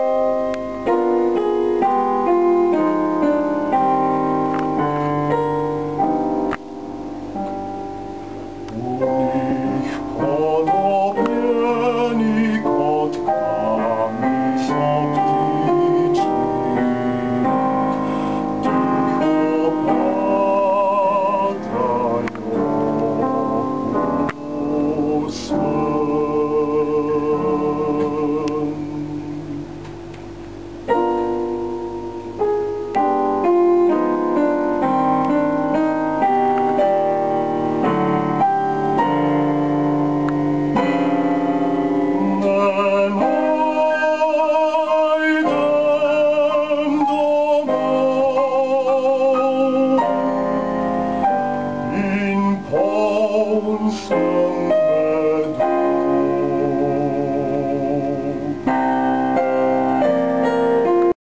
Bye. beautiful.